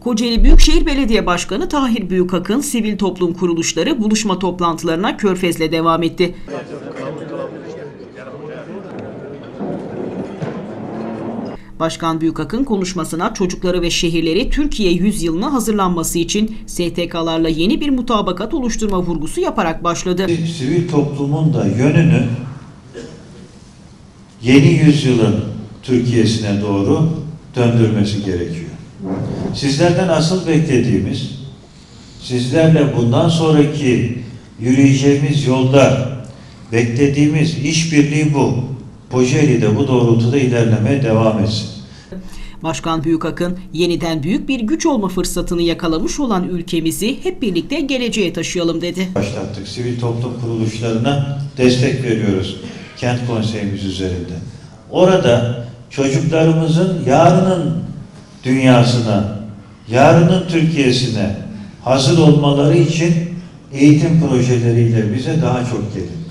Kocaeli Büyükşehir Belediye Başkanı Tahir Büyükakın sivil toplum kuruluşları buluşma toplantılarına Körfez'le devam etti. Başkan Büyükakın konuşmasına çocukları ve şehirleri Türkiye yüzyılına hazırlanması için STK'larla yeni bir mutabakat oluşturma vurgusu yaparak başladı. Sivil toplumun da yönünü yeni yüzyılın Türkiye'sine doğru döndürmesi gerekiyor. Sizlerden asıl beklediğimiz, sizlerle bundan sonraki yürüyeceğimiz yolda beklediğimiz işbirliği bu. Kocaeli de bu doğrultuda ilerlemeye devam etsin. Başkan Büyükakın yeniden büyük bir güç olma fırsatını yakalamış olan ülkemizi hep birlikte geleceğe taşıyalım dedi. Başlattık. Sivil toplum kuruluşlarına destek veriyoruz. Kent konseyimiz üzerinde. Orada çocuklarımızın yarının dünyasına, yarının Türkiye'sine hazır olmaları için eğitim projeleriyle bize daha çok gelin.